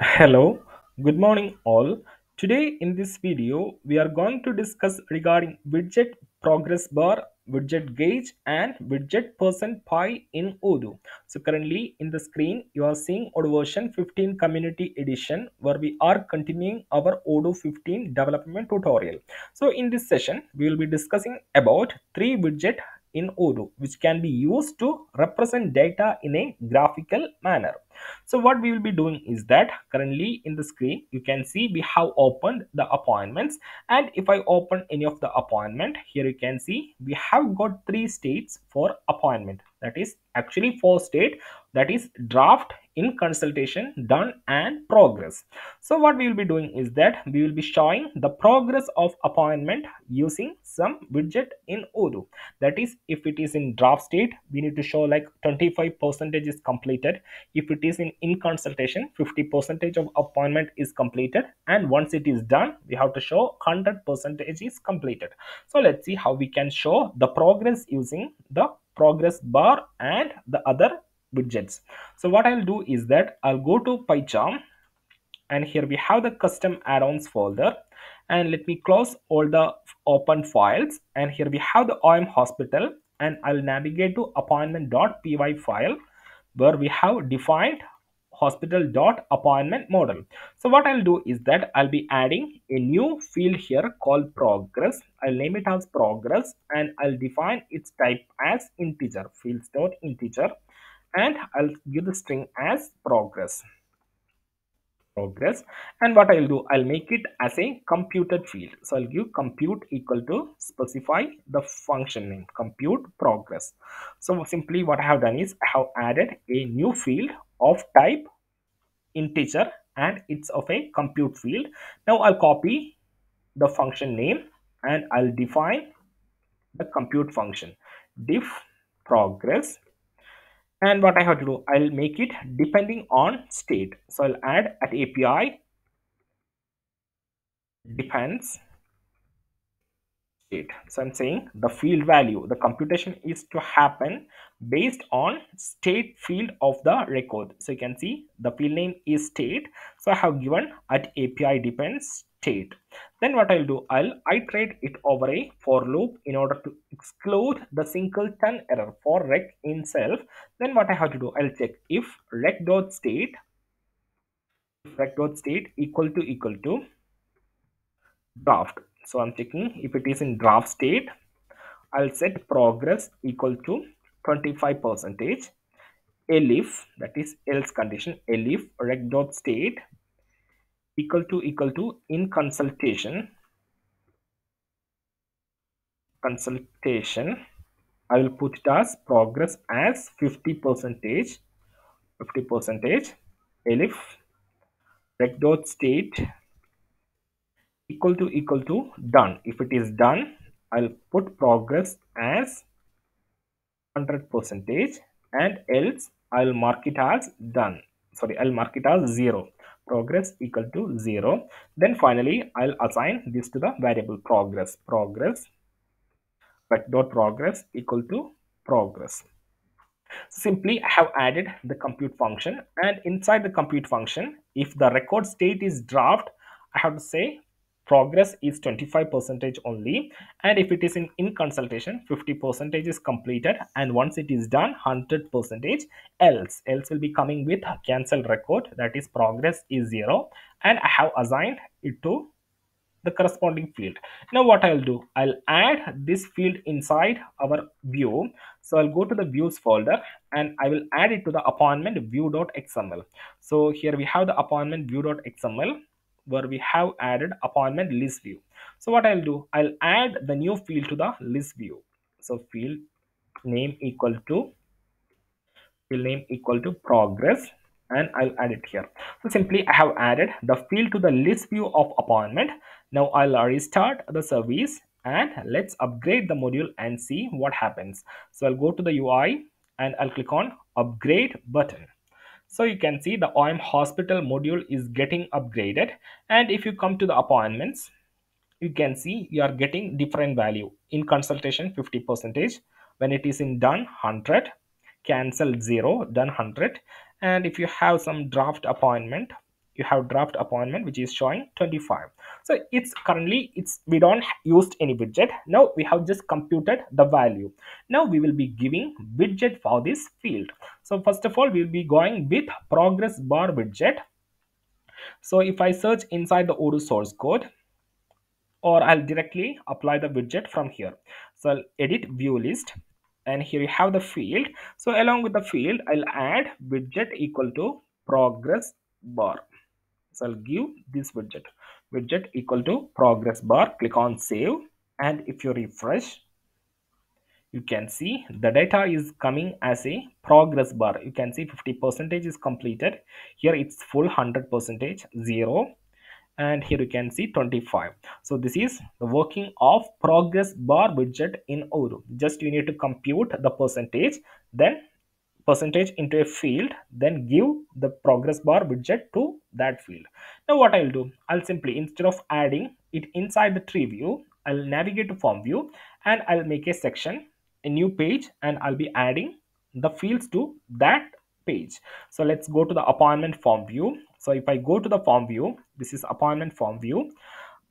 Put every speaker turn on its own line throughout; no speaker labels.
Hello, good morning all. Today in this video we are going to discuss regarding widget progress bar, widget gauge and widget percentpie in Odoo. So currently in the screen you are seeing Odoo version 15 community edition where we are continuing our Odoo 15 development tutorial. So in this session we will be discussing about three widget in Odoo which can be used to represent data in a graphical manner. So what we will be doing is that currently in the screen you can see we have opened the appointments and if I open any of the appointment here you can see we have got three states for appointment that is actually four state that is draft in consultation done and progress. So what we will be doing is that we will be showing the progress of appointment using some widget in odoo. That is if it is in draft state we need to show like 25 percentage is completed. If it is in in consultation 50 percentage of appointment is completed. And once it is done we have to show 100 percentage is completed. So let's see how we can show the progress using the progress bar and the other widgets. So what i'll do is that i'll go to pycharm and here we have the custom add-ons folder. And let me close all the open files. And here we have the om hospital and i'll navigate to appointment.py file where we have defined hospital dot appointment model. So what i'll do is that i'll be adding a new field here called progress. I'll name it as progress and i'll define its type as integer fields dot integer and i'll give the string as progress. Progress. And what i'll do i'll make it as a computed field. So i'll give compute equal to specify the function name compute progress. So simply what i have done is i have added a new field of type integer and it's of a compute field. Now i'll copy the function name and i'll define the compute function. def progress and what I have to do, I'll make it depending on state. So I'll add at API depends state. So I'm saying the field value, the computation is to happen based on state field of the record. So you can see the field name is state. So I have given at API depends state. Then what I'll do, I'll iterate it over a for loop in order to exclude the singleton error for rec itself. Then what I have to do, I'll check if rec dot state rec dot state equal to equal to draft so i'm checking if it is in draft state i'll set progress equal to 25 percentage elif that is else condition elif rec dot state equal to equal to in consultation consultation i will put it as progress as 50 percentage 50 percentage elif rec dot state equal to equal to done. If it is done i'll put progress as 100 percentage and else i'll mark it as done. Sorry i'll mark it as zero progress equal to zero. Then finally i'll assign this to the variable progress. Progress but dot progress equal to progress. Simply i have added the compute function and inside the compute function if the record state is draft i have to say progress is 25 percentage only. And if it is in in consultation 50 percentage is completed. And once it is done 100 percentage else. Else will be coming with cancel record. That is progress is zero. And i have assigned it to the corresponding field. Now what i'll do? I'll add this field inside our view. So i'll go to the views folder and i will add it to the appointment view.xml so here we have the appointment view.xml where we have added appointment list view. So what i'll do i'll add the new field to the list view. So field name equal to field name equal to progress and i'll add it here. So simply i have added the field to the list view of appointment. Now i'll restart the service and let's upgrade the module and see what happens. So i'll go to the ui and i'll click on upgrade button so you can see the OM hospital module is getting upgraded. And if you come to the appointments you can see you are getting different value. In consultation 50 percentage. When it is in done 100 cancel 0 done 100 and if you have some draft appointment you have draft appointment which is showing 25 so it's currently it's we don't used any widget now we have just computed the value now we will be giving widget for this field so first of all we'll be going with progress bar widget so if i search inside the odoo source code or I'll directly apply the widget from here. So I'll edit view list and here you have the field. So along with the field, I'll add widget equal to progress bar. So I'll give this widget, widget equal to progress bar, click on save. And if you refresh, you can see the data is coming as a progress bar. You can see 50 percentage is completed. Here it's full 100 percentage, zero. And here you can see 25 so this is the working of progress bar widget in Odoo just you need to compute the percentage then percentage into a field then give the progress bar widget to that field. Now what I'll do? I'll simply instead of adding it inside the tree view I'll navigate to form view and I'll make a section a new page and I'll be adding the fields to that page. So let's go to the appointment form view. So if i go to the form view this is appointment form view.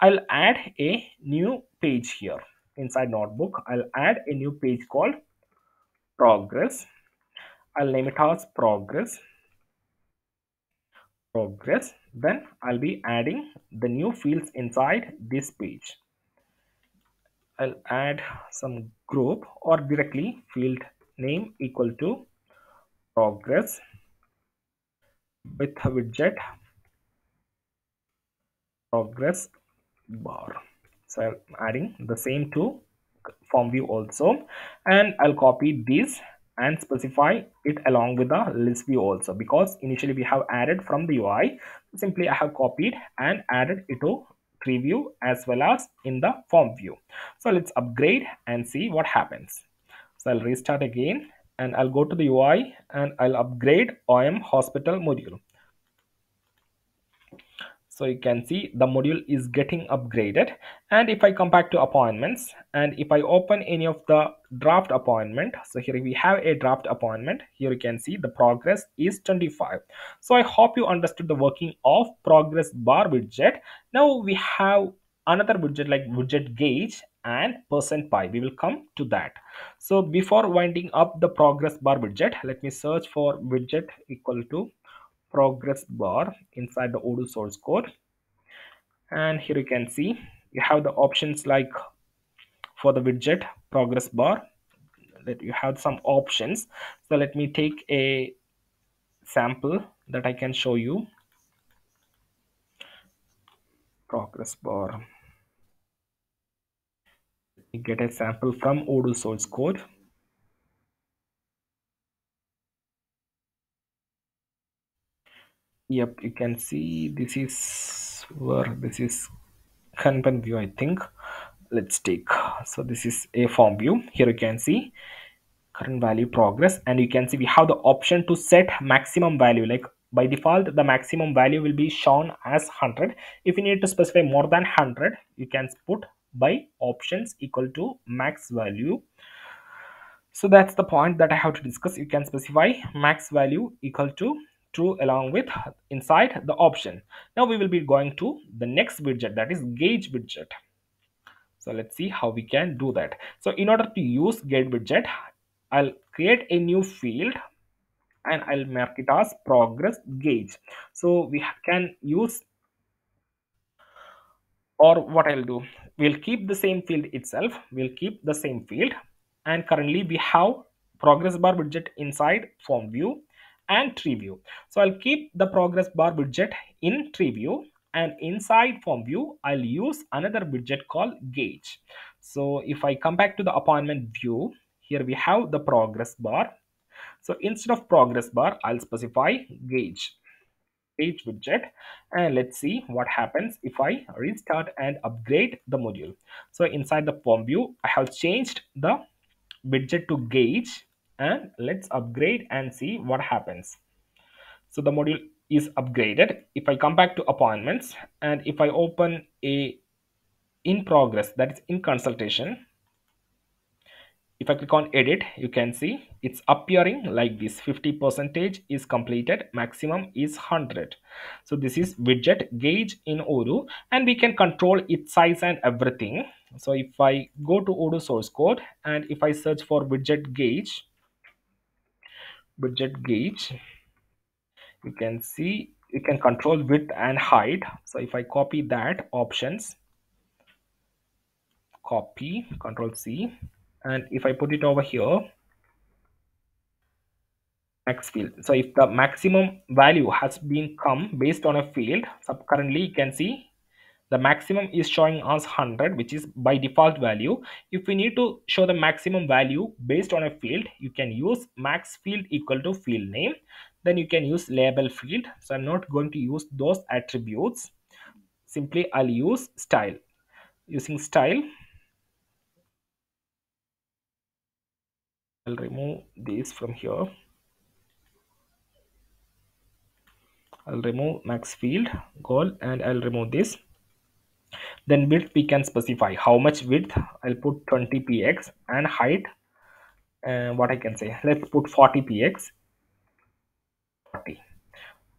I'll add a new page here. Inside notebook i'll add a new page called progress i'll name it as progress. Progress. Then i'll be adding the new fields inside this page. I'll add some group or directly field name equal to progress with a widget progress bar. So i'm adding the same to form view also. And i'll copy this and specify it along with the list view also. Because initially we have added from the ui simply i have copied and added it to tree view as well as in the form view. So let's upgrade and see what happens. So i'll restart again and I'll go to the UI and I'll upgrade OM hospital module. So you can see the module is getting upgraded. And if I come back to appointments and if I open any of the draft appointment, so here we have a draft appointment. Here you can see the progress is 25. So I hope you understood the working of progress bar widget. Now we have another widget like widget gauge and percentpie we will come to that so before winding up the progress bar widget let me search for widget equal to progress bar inside the odoo source code. And here you can see you have the options like for the widget progress bar that you have some options. So let me take a sample that i can show you. Progress bar. Get a sample from Odoo source code. Yep, you can see this is where this is Kanban view, I think. Let's take so this is a form view. Here you can see current value progress, and you can see we have the option to set maximum value like by default the maximum value will be shown as 100 if you need to specify more than 100 you can put by options equal to max value so that's the point that i have to discuss you can specify max value equal to true along with inside the option. Now we will be going to the next widget that is gauge widget. So let's see how we can do that. So in order to use gauge widget i'll create a new field and i'll mark it as progress gauge. So we can use or what I'll do we'll keep the same field itself we'll keep the same field and currently we have progress bar widget inside form view and tree view so I'll keep the progress bar widget in tree view and inside form view I'll use another widget called gauge. So if I come back to the appointment view here we have the progress bar. So instead of progress bar I'll specify gauge gauge widget. And let's see what happens if I restart and upgrade the module. So inside the form view, I have changed the widget to gauge and let's upgrade and see what happens. So the module is upgraded. If I come back to appointments and if I open a in progress that is in consultation if I click on edit, you can see it's appearing like this 50 percentage is completed, maximum is 100. So this is widget gauge in Odoo and we can control its size and everything. So if I go to Odoo source code and if I search for widget gauge, widget gauge, you can see you can control width and height. So if I copy that options, copy, control C, and if I put it over here max field. So if the maximum value has been come based on a field so currently you can see the maximum is showing us 100 which is by default value. If we need to show the maximum value based on a field you can use max field equal to field name. Then you can use label field. So i'm not going to use those attributes. Simply i'll use style. Using style I'll remove this from here. I'll remove max field goal and I'll remove this then width we can specify. How much width? I'll put 20 px and height? Uh, what I can say? Let's put 40 px 40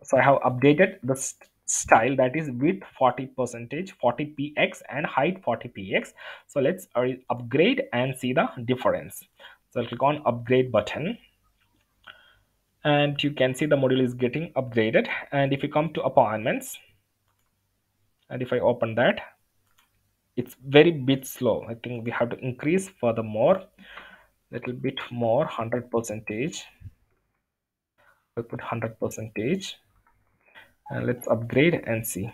so I have updated the st style that is width 40 percentage 40 px and height 40 px so let's upgrade and see the difference. So I'll click on upgrade button. And you can see the module is getting upgraded. And if you come to appointments and if I open that it's very bit slow. I think we have to increase furthermore little bit more 100 percentage. We'll put 100 percentage. And let's upgrade and see.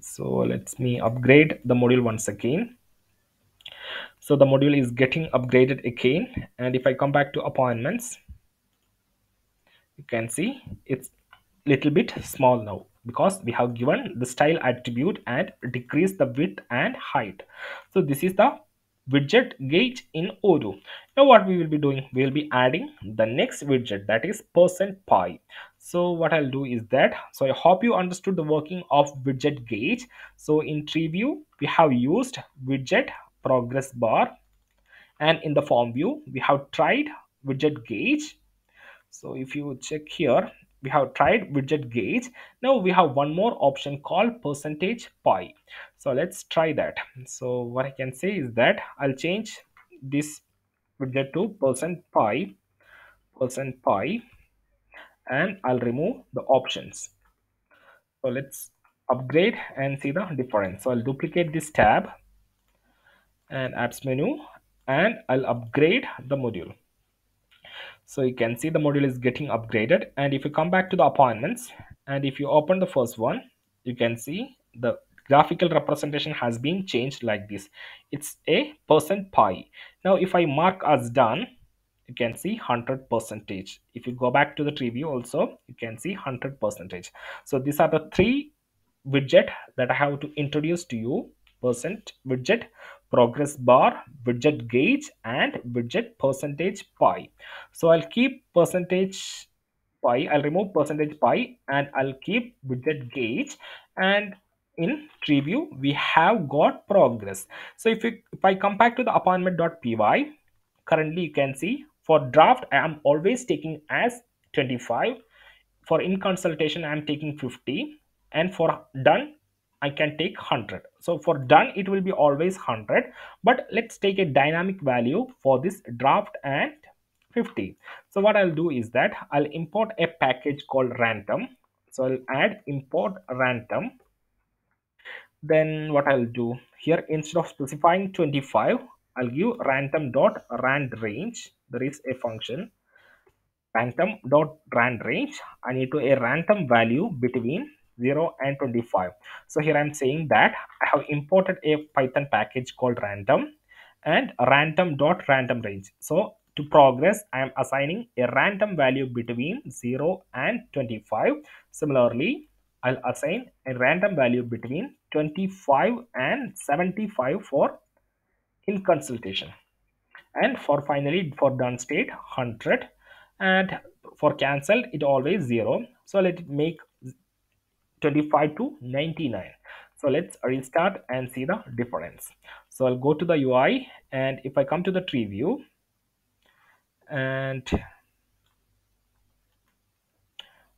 So let's me upgrade the module once again. So the module is getting upgraded again. And if I come back to appointments you can see it's little bit small now because we have given the style attribute and decrease the width and height so this is the widget gauge in Odoo. Now what we will be doing, we will be adding the next widget that is percentpie. So what I'll do is that, so I hope you understood the working of widget gauge. So in tree view, we have used widget progress bar and in the form view, we have tried widget gauge. So if you check here, we have tried widget gauge now we have one more option called percentage pi. So let's try that. So what i can say is that i'll change this widget to percent pi percentpie and i'll remove the options. So let's upgrade and see the difference. So i'll duplicate this tab and apps menu and i'll upgrade the module so you can see the module is getting upgraded. And if you come back to the appointments and if you open the first one you can see the graphical representation has been changed like this. It's a percentpie. Now if i mark as done you can see 100 percentage. If you go back to the tree view also you can see 100 percentage. So these are the three widget that i have to introduce to you widget progress bar, widget gauge, and widget percentage pi. So I'll keep percentage pi, I'll remove percentage pi and I'll keep widget gauge and in tree view we have got progress. So if, you, if I come back to the appointment.py, currently you can see for draft I am always taking as 25 for in consultation I am taking 50 and for done I can take 100. So for done, it will be always 100. But let's take a dynamic value for this draft and 50. So what I'll do is that I'll import a package called random. So I'll add import random. Then what I'll do here instead of specifying 25, I'll give random dot randrange. There is a function random dot randrange. I need to a random value between 0 and 25 so here i'm saying that i have imported a python package called random and random dot random range. So to progress i am assigning a random value between 0 and 25 similarly i'll assign a random value between 25 and 75 for in consultation. And for finally for done state 100 and for cancelled it always 0 so let it make 25 to 99 so let's restart and see the difference. So i'll go to the ui and if i come to the tree view and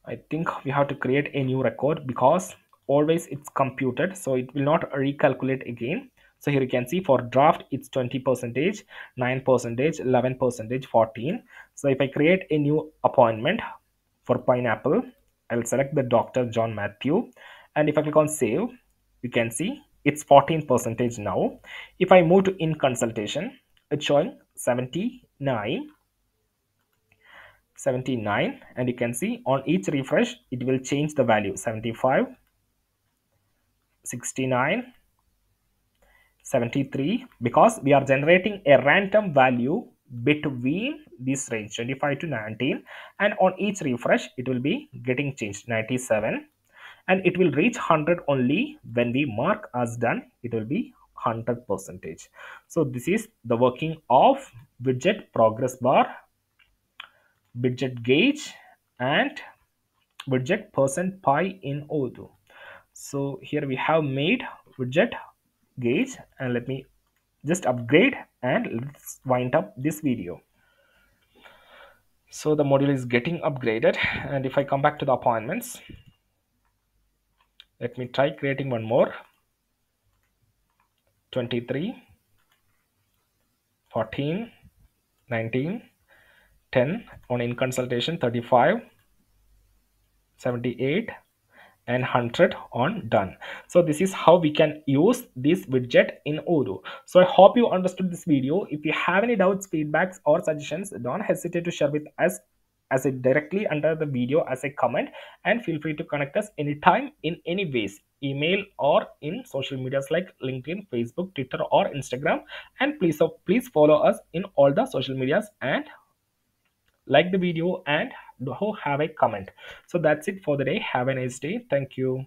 I think we have to create a new record because always it's computed so it will not recalculate again. So here you can see for draft it's 20 percentage 9 percentage 11 percentage 14 so if I create a new appointment for pineapple I'll select the Dr. John Matthew. And if I click on save you can see it's 14 percentage now. If I move to in consultation it's showing 79 79 and you can see on each refresh it will change the value. 75 69 73 because we are generating a random value between this range 25 to 19 and on each refresh it will be getting changed 97 and it will reach 100 only when we mark as done it will be 100 percentage so this is the working of widget progress bar widget gauge and widget percentpie in Odoo. So here we have made widget gauge and let me just upgrade and let's wind up this video. So the module is getting upgraded. And if I come back to the appointments, let me try creating one more. 23 14 19 10 on in consultation 35 78 and 100 on done. So this is how we can use this widget in Odoo so I hope you understood this video. If you have any doubts feedbacks or suggestions don't hesitate to share with us as it directly under the video as a comment and feel free to connect us anytime in any ways email or in social medias like linkedin facebook twitter or instagram. And please please follow us in all the social medias and like the video and have a comment. So that's it for the day. Have a nice day. Thank you